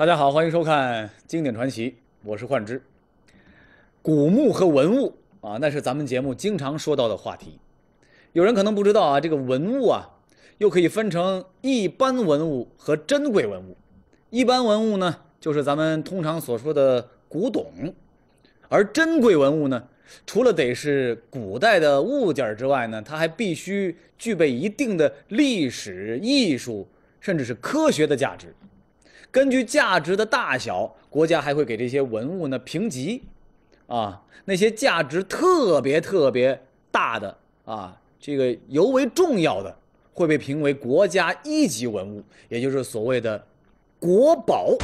大家好，欢迎收看《经典传奇》，我是幻之。古墓和文物啊，那是咱们节目经常说到的话题。有人可能不知道啊，这个文物啊，又可以分成一般文物和珍贵文物。一般文物呢，就是咱们通常所说的古董；而珍贵文物呢，除了得是古代的物件之外呢，它还必须具备一定的历史、艺术，甚至是科学的价值。根据价值的大小，国家还会给这些文物呢评级，啊，那些价值特别特别大的啊，这个尤为重要的，会被评为国家一级文物，也就是所谓的国宝。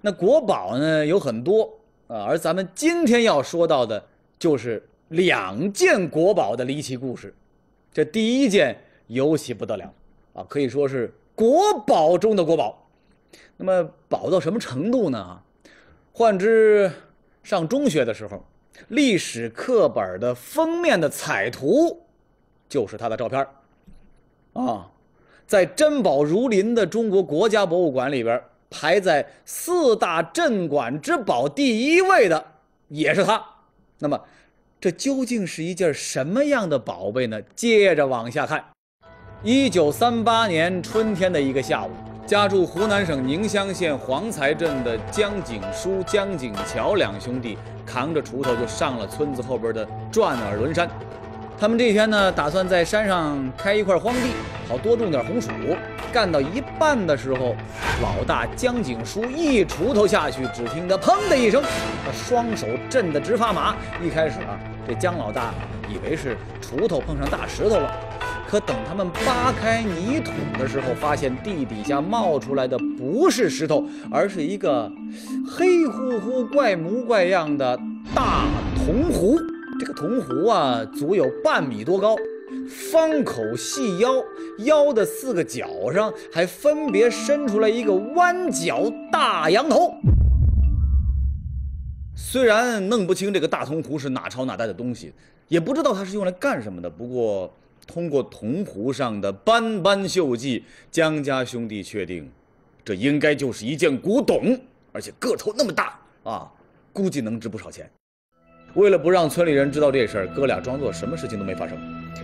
那国宝呢有很多啊，而咱们今天要说到的就是两件国宝的离奇故事。这第一件尤其不得了啊，可以说是国宝中的国宝。那么宝到什么程度呢？换之上中学的时候，历史课本的封面的彩图就是他的照片啊，在珍宝如林的中国国家博物馆里边，排在四大镇馆之宝第一位的也是他。那么，这究竟是一件什么样的宝贝呢？接着往下看，一九三八年春天的一个下午。家住湖南省宁乡县黄才镇的江景书、江景桥两兄弟扛着锄头就上了村子后边的转耳轮山。他们这天呢，打算在山上开一块荒地，好多种点红薯。干到一半的时候，老大江景书一锄头下去，只听得“砰”的一声，他双手震得直发麻。一开始啊，这江老大以为是锄头碰上大石头了。可等他们扒开泥土的时候，发现地底下冒出来的不是石头，而是一个黑乎乎、怪模怪样的大铜壶。这个铜壶啊，足有半米多高，方口细腰，腰的四个角上还分别伸出来一个弯角大羊头。虽然弄不清这个大铜壶是哪朝哪代的东西，也不知道它是用来干什么的，不过。通过铜壶上的斑斑锈迹，江家兄弟确定，这应该就是一件古董，而且个头那么大啊，估计能值不少钱。为了不让村里人知道这事儿，哥俩装作什么事情都没发生，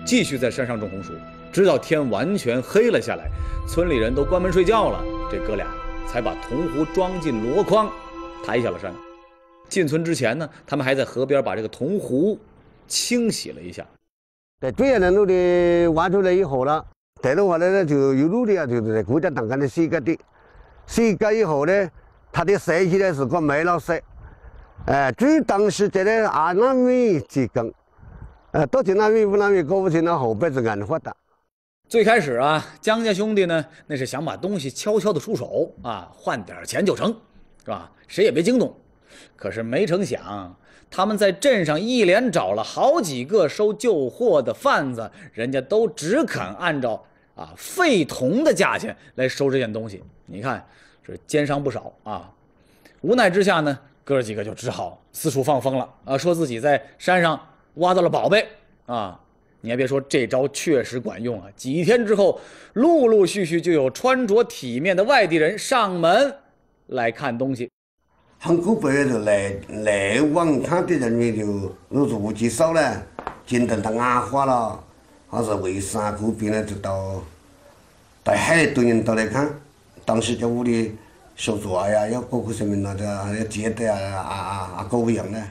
继续在山上种红薯，直到天完全黑了下来，村里人都关门睡觉了，这哥俩才把铜壶装进箩筐，抬下了山。进村之前呢，他们还在河边把这个铜壶清洗了一下。在最远的路的挖出来以后了，带的话呢，就有路的啊，就是在国家档案的洗改的，洗改以后呢，它的色起来是个麦老色，哎，据当时在的二纳米几根，呃，到几纳米、五纳米，搞不清了后边是暗化的。最开始啊，江家兄弟呢，那是想把东西悄悄的出手啊，换点钱就成，是吧？谁也别惊动。可是没成想。他们在镇上一连找了好几个收旧货的贩子，人家都只肯按照啊废铜的价钱来收这件东西。你看，这奸商不少啊。无奈之下呢，哥几个就只好四处放风了啊，说自己在山上挖到了宝贝啊。你还别说，这招确实管用啊。几天之后，陆陆续续就有穿着体面的外地人上门来看东西。很古怪的，来来往看的人员就入住极少了，见到它矮化了，还是为啥古病呢？就到带很多人都来看，当时在屋里说做呀，要搞个什么那个要接待啊啊啊啊狗一样的。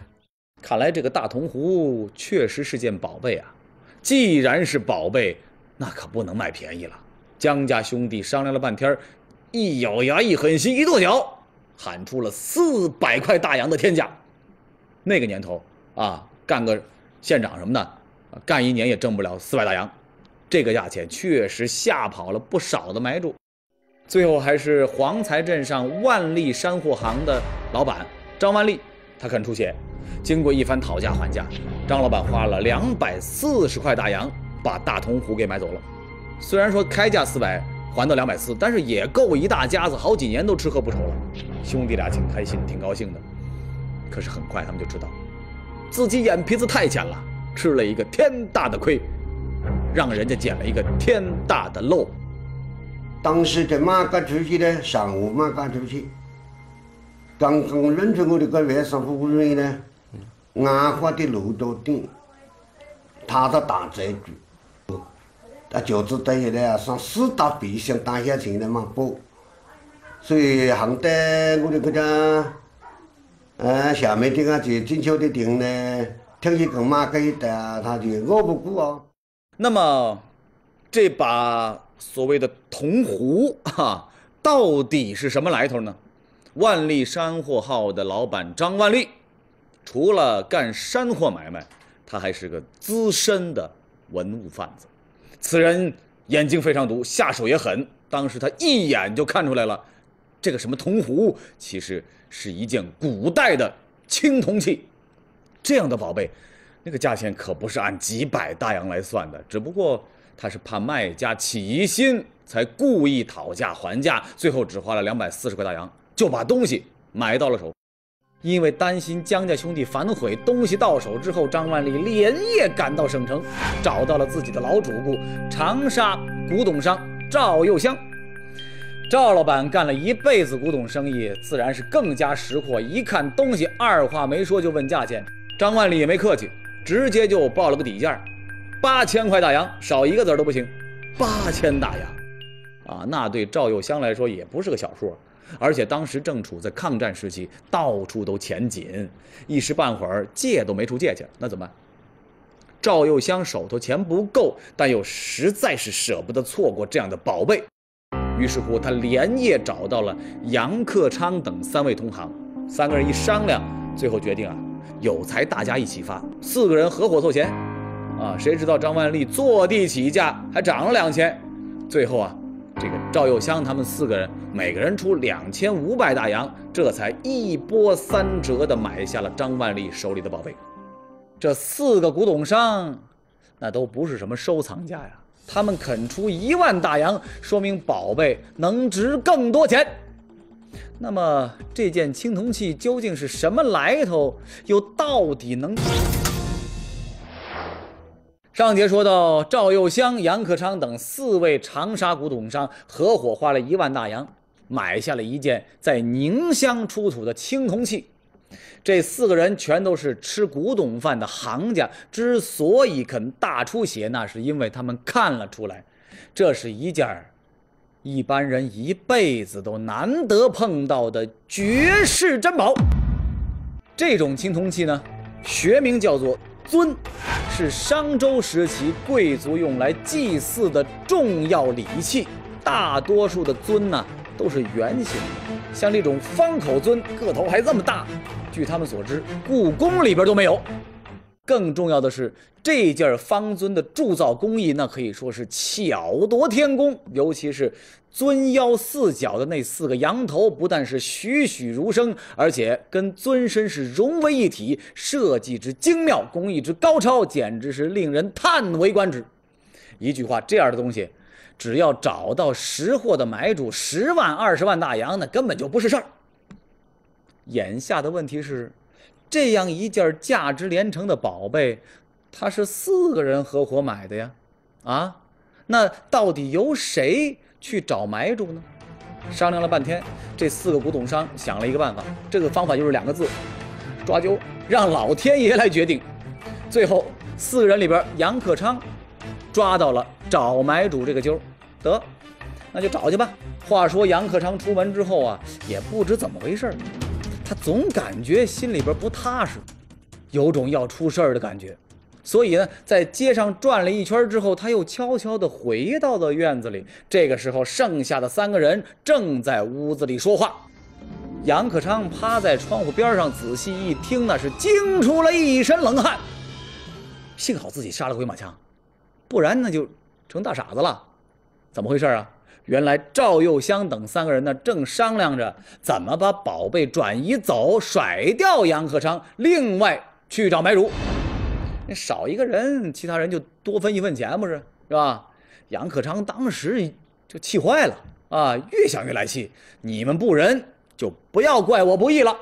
看来这个大铜壶确实是件宝贝啊！既然是宝贝，那可不能卖便宜了。江家兄弟商量了半天，一咬牙，一狠心，一跺脚。喊出了四百块大洋的天价，那个年头啊，干个县长什么的，干一年也挣不了四百大洋，这个价钱确实吓跑了不少的买主。最后还是黄才镇上万利山货行的老板张万利，他肯出钱。经过一番讨价还价，张老板花了两百四十块大洋把大铜壶给买走了。虽然说开价四百。还到两百四，但是也够一大家子好几年都吃喝不愁了。兄弟俩挺开心，挺高兴的。可是很快他们就知道，自己眼皮子太浅了，吃了一个天大的亏，让人家捡了一个天大的漏。当时在马赶出去呢，上午马赶出去，刚刚认出我的个外甥夫人呢，安化的楼道顶，他在打这句，那就是等于呢上四大必想打下去的嘛不，所以行得我的个家，呃下面这个就进球的定呢，听一个马给的，他就熬不过啊。那么，这把所谓的铜壶哈，到底是什么来头呢？万利山货号的老板张万利，除了干山货买卖，他还是个资深的文物贩子。此人眼睛非常毒，下手也狠。当时他一眼就看出来了，这个什么铜壶，其实是一件古代的青铜器。这样的宝贝，那个价钱可不是按几百大洋来算的。只不过他是怕卖家起疑心，才故意讨价还价，最后只花了两百四十块大洋。就把东西买到了手，因为担心江家兄弟反悔，东西到手之后，张万里连夜赶到省城，找到了自己的老主顾长沙古董商赵又香。赵老板干了一辈子古董生意，自然是更加识货。一看东西，二话没说就问价钱。张万里也没客气，直接就报了个底价，八千块大洋，少一个子都不行。八千大洋，啊，那对赵又香来说也不是个小数。而且当时正处在抗战时期，到处都钱紧，一时半会儿借都没处借去，那怎么办？赵又香手头钱不够，但又实在是舍不得错过这样的宝贝，于是乎他连夜找到了杨克昌等三位同行，三个人一商量，最后决定啊，有财大家一起发，四个人合伙凑钱，啊，谁知道张万利坐地起价还涨了两千，最后啊。这个赵又香他们四个人，每个人出两千五百大洋，这才一波三折地买下了张万利手里的宝贝。这四个古董商，那都不是什么收藏家呀，他们肯出一万大洋，说明宝贝能值更多钱。那么这件青铜器究竟是什么来头？又到底能？上节说到，赵又香、杨克昌等四位长沙古董商合伙花了一万大洋，买下了一件在宁乡出土的青铜器。这四个人全都是吃古董饭的行家，之所以肯大出血，那是因为他们看了出来，这是一件一般人一辈子都难得碰到的绝世珍宝。这种青铜器呢，学名叫做。尊是商周时期贵族用来祭祀的重要礼器，大多数的尊呢都是圆形的，像这种方口尊，个头还这么大，据他们所知，故宫里边都没有。更重要的是，这件方尊的铸造工艺，那可以说是巧夺天工。尤其是尊腰四角的那四个羊头，不但是栩栩如生，而且跟尊身是融为一体，设计之精妙，工艺之高超，简直是令人叹为观止。一句话，这样的东西，只要找到识货的买主，十万、二十万大洋，那根本就不是事儿。眼下的问题是。这样一件价值连城的宝贝，他是四个人合伙买的呀，啊，那到底由谁去找买主呢？商量了半天，这四个古董商想了一个办法，这个方法就是两个字：抓阄，让老天爷来决定。最后四个人里边，杨克昌抓到了找买主这个阄，得，那就找去吧。话说杨克昌出门之后啊，也不知怎么回事。他总感觉心里边不踏实，有种要出事儿的感觉，所以呢，在街上转了一圈之后，他又悄悄地回到了院子里。这个时候，剩下的三个人正在屋子里说话。杨克昌趴在窗户边上仔细一听，那是惊出了一身冷汗。幸好自己杀了回马枪，不然那就成大傻子了。怎么回事啊？原来赵又香等三个人呢，正商量着怎么把宝贝转移走，甩掉杨克昌，另外去找买主。那少一个人，其他人就多分一份钱，不是是吧？杨克昌当时就气坏了啊，越想越来气。你们不仁，就不要怪我不义了。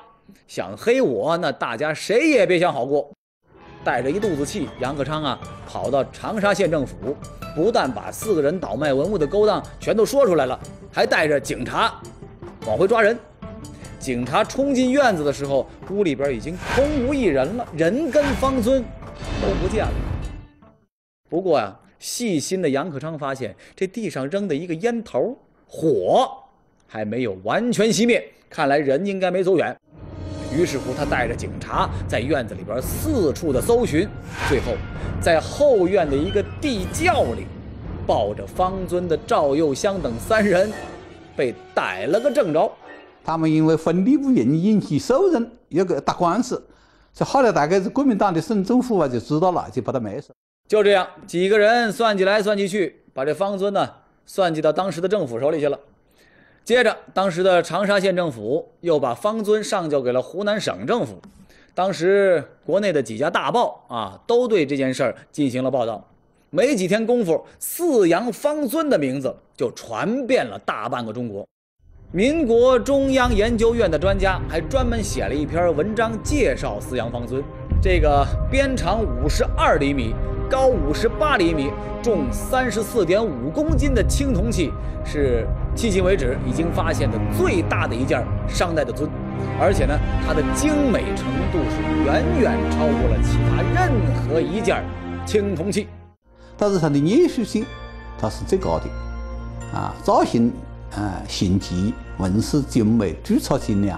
想黑我，那大家谁也别想好过。带着一肚子气，杨克昌啊，跑到长沙县政府，不但把四个人倒卖文物的勾当全都说出来了，还带着警察往回抓人。警察冲进院子的时候，屋里边已经空无一人了，人跟方尊都不见了。不过呀，细心的杨克昌发现，这地上扔的一个烟头，火还没有完全熄灭，看来人应该没走远。于是乎，他带着警察在院子里边四处的搜寻，最后在后院的一个地窖里，抱着方尊的赵又香等三人被逮了个正着。他们因为分礼不匀引起手刃，有个打官司。这后来大概是国民党的省政府啊就知道了，就把他没收。就这样，几个人算计来算计去，把这方尊呢算计到当时的政府手里去了。接着，当时的长沙县政府又把方尊上交给了湖南省政府。当时国内的几家大报啊，都对这件事儿进行了报道。没几天功夫，四羊方尊的名字就传遍了大半个中国。民国中央研究院的专家还专门写了一篇文章介绍四羊方尊。这个边长五十二厘米、高五十八厘米、重三十四点五公斤的青铜器，是迄今为止已经发现的最大的一件商代的尊，而且呢，它的精美程度是远远超过了其他任何一件青铜器。但是它的艺术性，它是最高的，啊，造型。啊，形迹纹饰精美，铸造精良，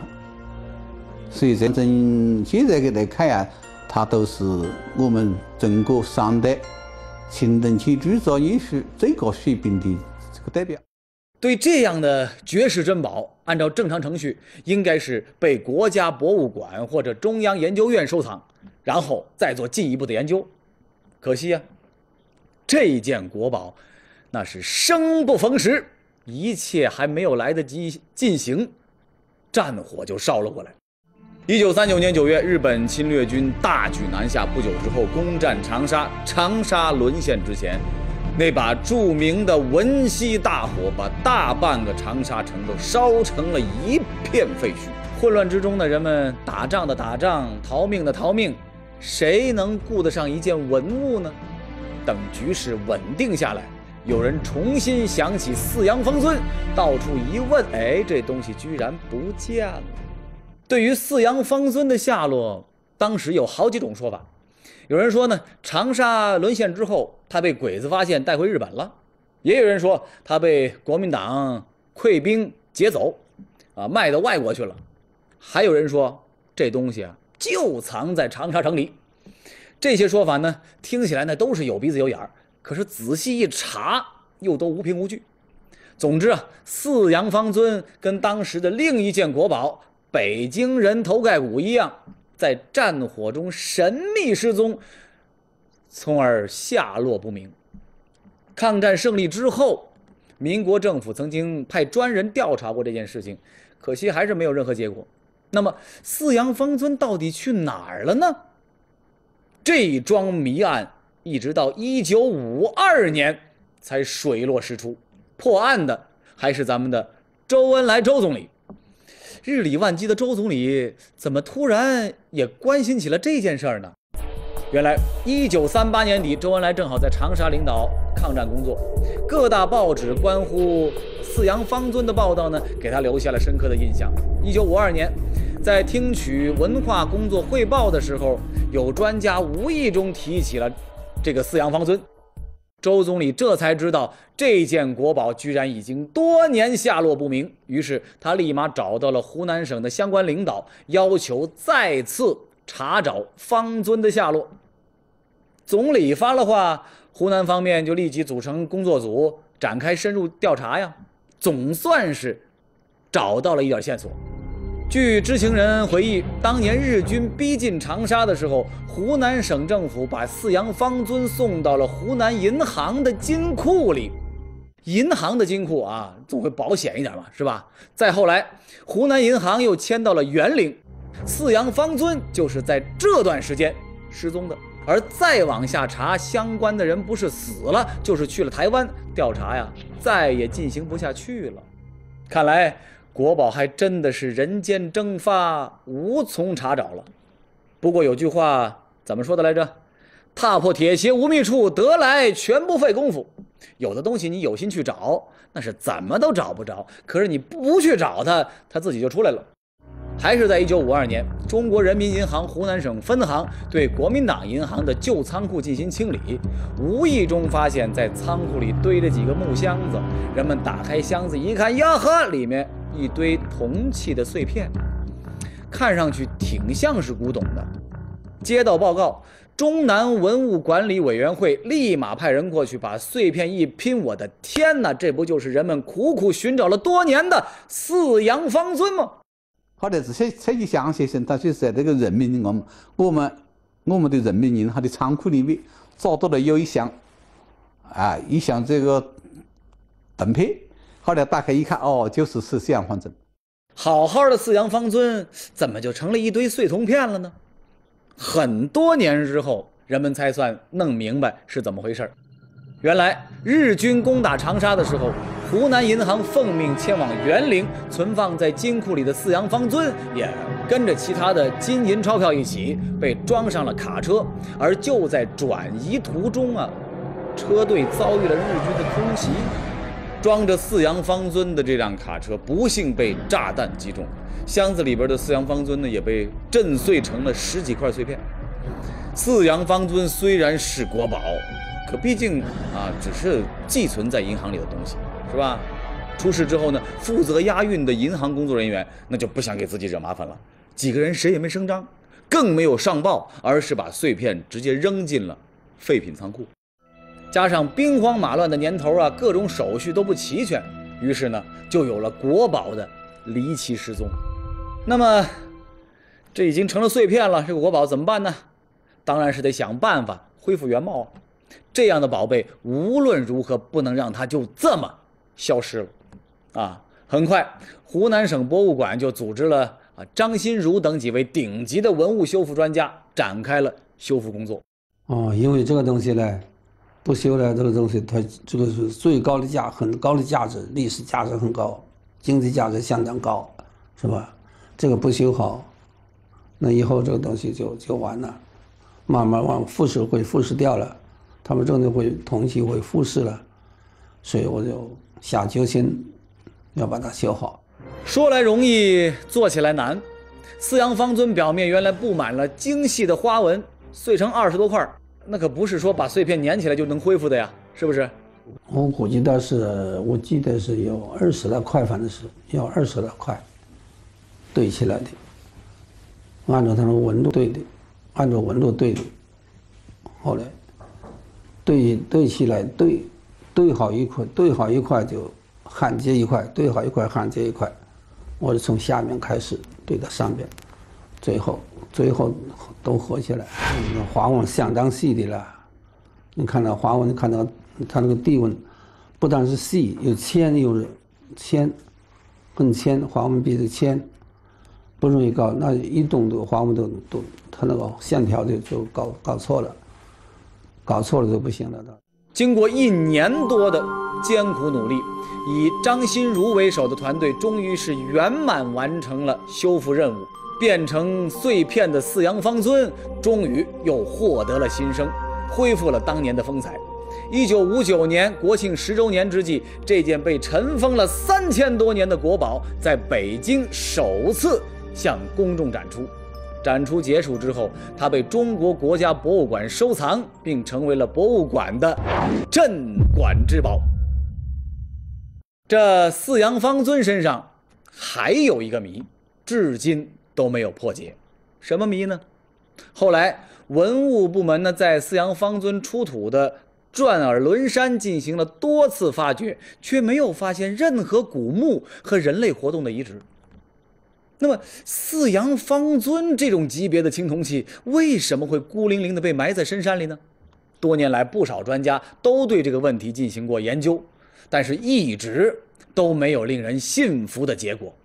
所以真正现在来看呀，它都是我们中国商代青铜器铸造艺术最高水平的这个代表。对这样的绝世珍宝，按照正常程序，应该是被国家博物馆或者中央研究院收藏，然后再做进一步的研究。可惜呀，这件国宝那是生不逢时。一切还没有来得及进行，战火就烧了过来。一九三九年九月，日本侵略军大举南下，不久之后攻占长沙。长沙沦陷之前，那把著名的文西大火把大半个长沙城都烧成了一片废墟。混乱之中的人们，打仗的打仗，逃命的逃命，谁能顾得上一件文物呢？等局势稳定下来。有人重新想起四羊方尊，到处一问，哎，这东西居然不见了。对于四羊方尊的下落，当时有好几种说法。有人说呢，长沙沦陷之后，他被鬼子发现带回日本了；也有人说他被国民党溃兵劫走，啊，卖到外国去了；还有人说这东西啊就藏在长沙城里。这些说法呢，听起来呢都是有鼻子有眼儿。可是仔细一查，又都无凭无据。总之啊，四羊方尊跟当时的另一件国宝北京人头盖骨一样，在战火中神秘失踪，从而下落不明。抗战胜利之后，民国政府曾经派专人调查过这件事情，可惜还是没有任何结果。那么，四羊方尊到底去哪儿了呢？这桩谜案。一直到一九五二年才水落石出，破案的还是咱们的周恩来周总理。日理万机的周总理怎么突然也关心起了这件事儿呢？原来一九三八年底，周恩来正好在长沙领导抗战工作，各大报纸关乎四羊方尊的报道呢，给他留下了深刻的印象。一九五二年，在听取文化工作汇报的时候，有专家无意中提起了。这个四羊方尊，周总理这才知道这件国宝居然已经多年下落不明，于是他立马找到了湖南省的相关领导，要求再次查找方尊的下落。总理发了话，湖南方面就立即组成工作组展开深入调查呀，总算是找到了一点线索。据知情人回忆，当年日军逼近长沙的时候，湖南省政府把四羊方尊送到了湖南银行的金库里。银行的金库啊，总会保险一点嘛，是吧？再后来，湖南银行又迁到了沅陵，四羊方尊就是在这段时间失踪的。而再往下查，相关的人不是死了，就是去了台湾调查呀，再也进行不下去了。看来。国宝还真的是人间蒸发，无从查找了。不过有句话怎么说的来着？“踏破铁鞋无觅处，得来全不费工夫。”有的东西你有心去找，那是怎么都找不着；可是你不去找它，它自己就出来了。还是在一九五二年，中国人民银行湖南省分行对国民党银行的旧仓库进行清理，无意中发现，在仓库里堆着几个木箱子。人们打开箱子一看，呀呵，里面一堆铜器的碎片，看上去挺像是古董的。接到报告，中南文物管理委员会立马派人过去，把碎片一拼。我的天哪，这不就是人们苦苦寻找了多年的四羊方尊吗？后来这些这些详先生，他就是在这个人民银行我们我们的人民银行的仓库里面找到了有一箱，啊，一箱这个铜片。后来打开一看，哦，就是是四羊方尊。好好的四羊方尊，怎么就成了一堆碎铜片了呢？很多年之后，人们才算弄明白是怎么回事原来日军攻打长沙的时候。湖南银行奉命迁往园陵，存放在金库里的四羊方尊也跟着其他的金银钞票一起被装上了卡车。而就在转移途中啊，车队遭遇了日军的空袭，装着四羊方尊的这辆卡车不幸被炸弹击中，箱子里边的四羊方尊呢也被震碎成了十几块碎片。四羊方尊虽然是国宝，可毕竟啊只是寄存在银行里的东西。是吧？出事之后呢，负责押运的银行工作人员那就不想给自己惹麻烦了，几个人谁也没声张，更没有上报，而是把碎片直接扔进了废品仓库。加上兵荒马乱的年头啊，各种手续都不齐全，于是呢，就有了国宝的离奇失踪。那么，这已经成了碎片了，这个国宝怎么办呢？当然是得想办法恢复原貌啊！这样的宝贝无论如何不能让它就这么。消失了，啊！很快，湖南省博物馆就组织了啊张新如等几位顶级的文物修复专家展开了修复工作。哦，因为这个东西呢，不修呢，这个东西它这个是最高的价，很高的价值，历史价值很高，经济价值相当高，是吧？这个不修好，那以后这个东西就就完了，慢慢往腐蚀会腐蚀掉了，他们真的会铜器会腐蚀了，所以我就。下决心要把它修好，说来容易，做起来难。四羊方尊表面原来布满了精细的花纹，碎成二十多块，那可不是说把碎片粘起来就能恢复的呀，是不是？我估计倒是，我记得是有二十来块，反正是要二十来块堆起来的，按照它那个纹路对的，按照纹路对的。后来对对起来堆。对好一块，对好一块就焊接一块，对好一块焊接一块。我是从下面开始对到上边，最后最后都合起来。那花纹相当细的了，你看到花纹，看到它那个地纹，不但是细，又铅又铅，更铅，花纹比这铅不容易搞。那一动都花纹都都，它那个线条就就搞搞错了，搞错了就不行了的。经过一年多的艰苦努力，以张新如为首的团队终于是圆满完成了修复任务，变成碎片的四羊方尊终于又获得了新生，恢复了当年的风采。一九五九年国庆十周年之际，这件被尘封了三千多年的国宝在北京首次向公众展出。展出结束之后，它被中国国家博物馆收藏，并成为了博物馆的镇馆之宝。这四羊方尊身上还有一个谜，至今都没有破解。什么谜呢？后来文物部门呢，在四羊方尊出土的转耳轮山进行了多次发掘，却没有发现任何古墓和人类活动的遗址。那么，四羊方尊这种级别的青铜器为什么会孤零零地被埋在深山里呢？多年来，不少专家都对这个问题进行过研究，但是一直都没有令人信服的结果。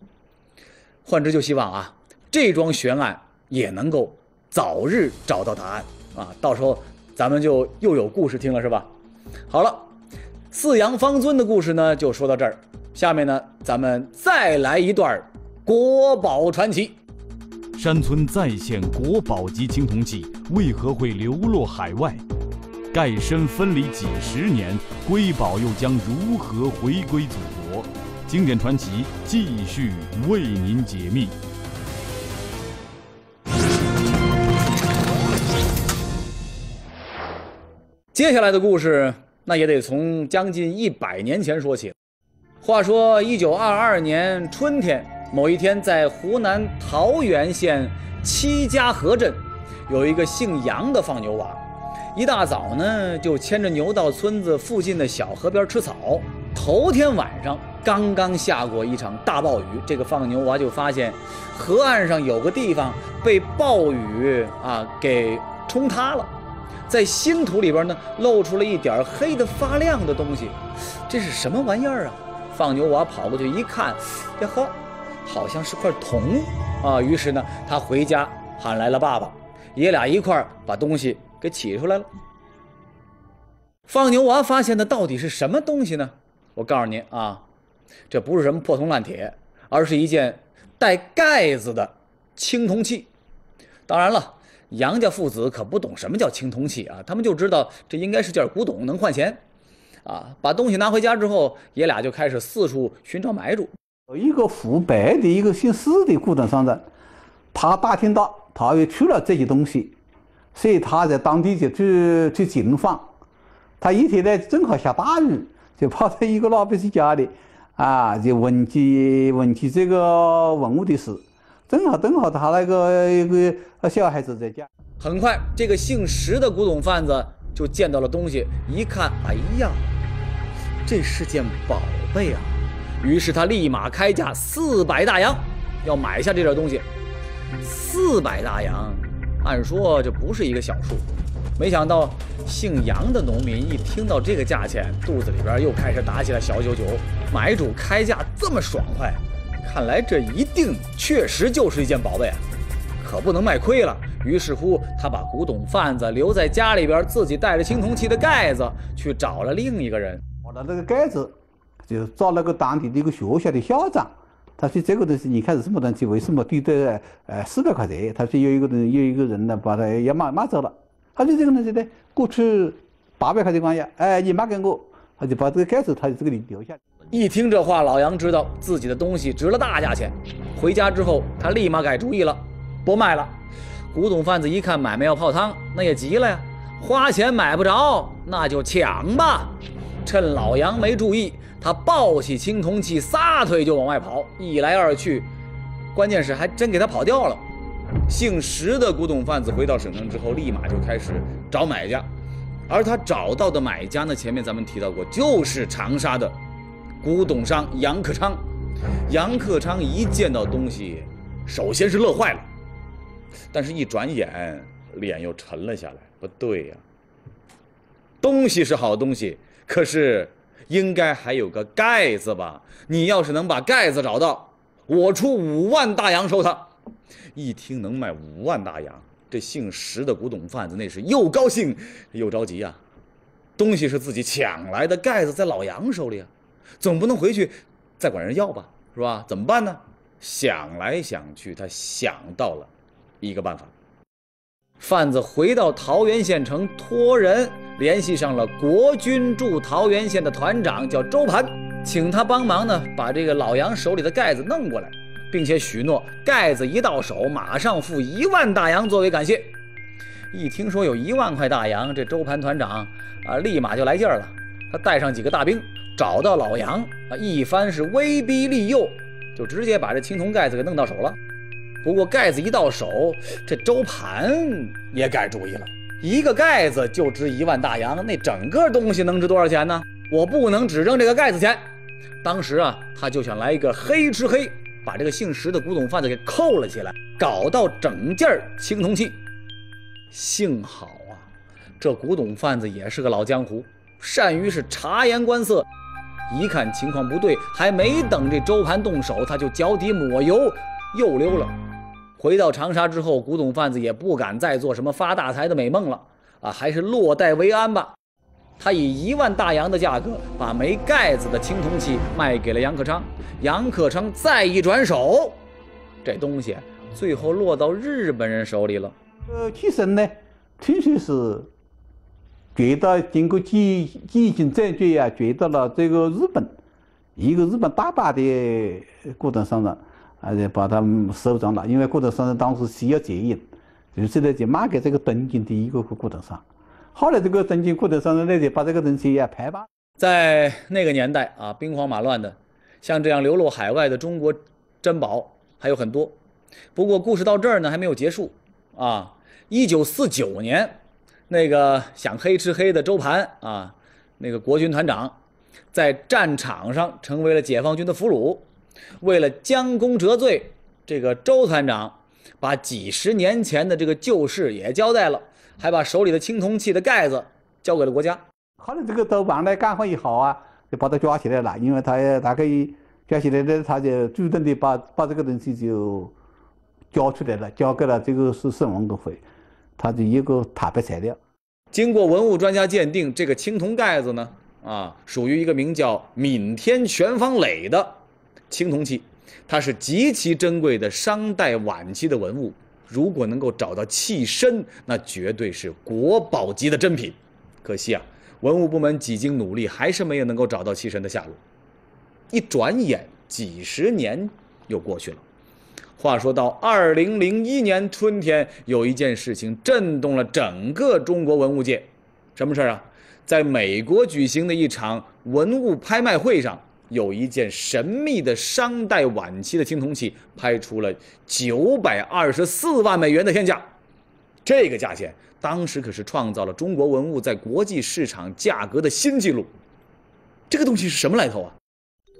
幻之就希望啊，这桩悬案也能够早日找到答案啊！到时候咱们就又有故事听了，是吧？好了，四羊方尊的故事呢，就说到这儿。下面呢，咱们再来一段国宝传奇。山村再现国宝级青铜器为何会流落海外？盖身分离几十年瑰宝又将如何回归祖国？经典传奇继续为您解密。接下来的故事那也得从将近一百年前说起话说一九二二年春天某一天，在湖南桃源县七家河镇，有一个姓杨的放牛娃，一大早呢，就牵着牛到村子附近的小河边吃草。头天晚上刚刚下过一场大暴雨，这个放牛娃就发现河岸上有个地方被暴雨啊给冲塌了。在新土里边呢，露出了一点黑的发亮的东西，这是什么玩意儿啊？放牛娃跑过去一看，呀呵，好像是块铜啊！于是呢，他回家喊来了爸爸，爷俩一块把东西给取出来了。放牛娃发现的到底是什么东西呢？我告诉您啊，这不是什么破铜烂铁，而是一件带盖子的青铜器。当然了。杨家父子可不懂什么叫青铜器啊，他们就知道这应该是件古董，能换钱。啊，把东西拿回家之后，爷俩就开始四处寻找买主。有一个湖北的一个姓施的古董商人，他打听到他也出了这些东西，所以他在当地就去去寻访。他一天呢正好下大雨，就跑到一个老百姓家里，啊，就问起问起这个文物的事。正好正好，他那个一个小孩子在家。很快，这个姓石的古董贩子就见到了东西，一看，哎呀，这是件宝贝啊！于是他立马开价四百大洋，要买下这点东西。四百大洋，按说这不是一个小数。没想到，姓杨的农民一听到这个价钱，肚子里边又开始打起了小九九。买主开价这么爽快。看来这一定确实就是一件宝贝啊，可不能卖亏了。于是乎，他把古董贩子留在家里边，自己带着青铜器的盖子去找了另一个人。我的那个盖子，就找那个当地的一个学校的校长。他说：“这个东西你看是什么东西？为什么低得呃四百块钱？”他说：“有一个人有一个人呢，把它要买买走了。”他说：“这个东西呢，过去八百块钱官呀，哎，你卖给我，他就把这个盖子，他就这个留下。”一听这话，老杨知道自己的东西值了大价钱。回家之后，他立马改主意了，不卖了。古董贩子一看买卖要泡汤，那也急了呀，花钱买不着，那就抢吧。趁老杨没注意，他抱起青铜器，撒腿就往外跑。一来二去，关键是还真给他跑掉了。姓石的古董贩子回到省城之后，立马就开始找买家，而他找到的买家呢，前面咱们提到过，就是长沙的。古董商杨克昌，杨克昌一见到东西，首先是乐坏了，但是一转眼脸又沉了下来。不对呀，东西是好东西，可是应该还有个盖子吧？你要是能把盖子找到，我出五万大洋收它。一听能卖五万大洋，这姓石的古董贩子那是又高兴又着急呀。东西是自己抢来的，盖子在老杨手里啊。总不能回去再管人要吧，是吧？怎么办呢？想来想去，他想到了一个办法。贩子回到桃源县城，托人联系上了国军驻桃源县的团长，叫周盘，请他帮忙呢，把这个老杨手里的盖子弄过来，并且许诺盖子一到手，马上付一万大洋作为感谢。一听说有一万块大洋，这周盘团长啊，立马就来劲儿了，他带上几个大兵。找到老杨啊，一番是威逼利诱，就直接把这青铜盖子给弄到手了。不过盖子一到手，这周盘也改主意了，一个盖子就值一万大洋，那整个东西能值多少钱呢？我不能只扔这个盖子钱。当时啊，他就想来一个黑吃黑，把这个姓石的古董贩子给扣了起来，搞到整件青铜器。幸好啊，这古董贩子也是个老江湖，善于是察言观色。一看情况不对，还没等这周盘动手，他就脚底抹油又溜了。回到长沙之后，古董贩子也不敢再做什么发大财的美梦了啊，还是落袋为安吧。他以一万大洋的价格把没盖子的青铜器卖给了杨克昌。杨克昌再一转手，这东西最后落到日本人手里了。呃，替身呢，听说是。觉得经过几几经辗转呀，觉到了这个日本一个日本大把的古董商人，而且把他们收藏了。因为古董商当时需要钱银，于是呢就卖给这个东京的一个古董商。后来这个郑经过头上来就把这个东西也拍卖。在那个年代啊，兵荒马乱的，像这样流落海外的中国珍宝还有很多。不过故事到这儿呢还没有结束啊。一九四九年，那个想黑吃黑的周盘啊，那个国军团长，在战场上成为了解放军的俘虏。为了将功折罪，这个周团长把几十年前的这个旧事也交代了，还把手里的青铜器的盖子交给了国家。后来这个周王呢，干活以后啊，就把他抓起来了。因为他大概抓起来呢，他就主动的把把这个东西就交出来了，交给了这个是省文革会，他的一个坦白材料。经过文物专家鉴定，这个青铜盖子呢，啊，属于一个名叫闽天全方垒的青铜器，它是极其珍贵的商代晚期的文物。如果能够找到器身，那绝对是国宝级的珍品。可惜啊。文物部门几经努力，还是没有能够找到器身的下落。一转眼，几十年又过去了。话说到二零零一年春天，有一件事情震动了整个中国文物界。什么事儿啊？在美国举行的一场文物拍卖会上，有一件神秘的商代晚期的青铜器拍出了九百二十四万美元的天价。这个价钱。当时可是创造了中国文物在国际市场价格的新纪录。这个东西是什么来头啊？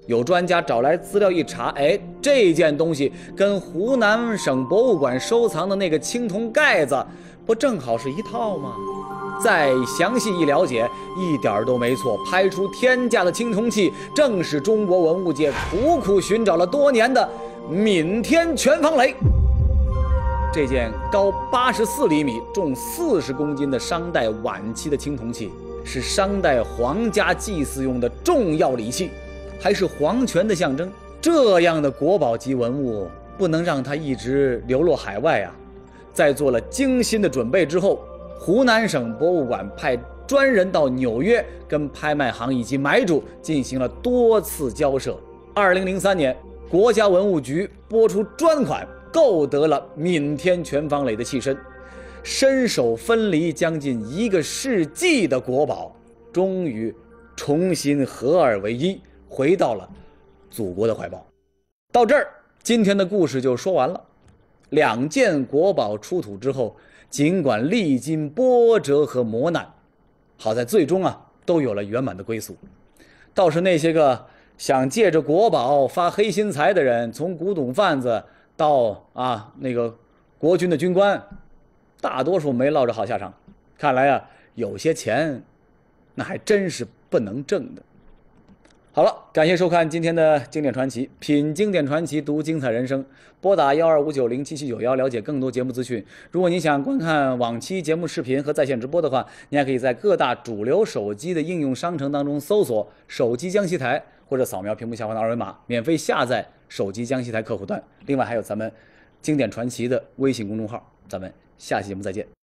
有专家找来资料一查，哎，这件东西跟湖南省博物馆收藏的那个青铜盖子，不正好是一套吗？再详细一了解，一点都没错，拍出天价的青铜器，正是中国文物界苦苦寻找了多年的闽天全方雷。这件高八十四厘米、重四十公斤的商代晚期的青铜器，是商代皇家祭祀用的重要礼器，还是皇权的象征。这样的国宝级文物不能让它一直流落海外啊！在做了精心的准备之后，湖南省博物馆派专人到纽约，跟拍卖行以及买主进行了多次交涉。二零零三年，国家文物局拨出专款。购得了闽天全方磊的器身，身首分离将近一个世纪的国宝，终于重新合二为一，回到了祖国的怀抱。到这儿，今天的故事就说完了。两件国宝出土之后，尽管历经波折和磨难，好在最终啊都有了圆满的归宿。倒是那些个想借着国宝发黑心财的人，从古董贩子。到啊，那个国军的军官，大多数没落着好下场。看来啊，有些钱，那还真是不能挣的。好了，感谢收看今天的经典传奇，品经典传奇，读精彩人生。拨打幺二五九零七七九幺，了解更多节目资讯。如果您想观看往期节目视频和在线直播的话，您还可以在各大主流手机的应用商城当中搜索“手机江西台”。或者扫描屏幕下方的二维码，免费下载手机江西台客户端。另外还有咱们经典传奇的微信公众号。咱们下期节目再见。